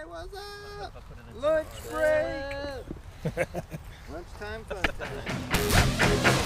Hey, what's up? Lunch break. Lunchtime fun time.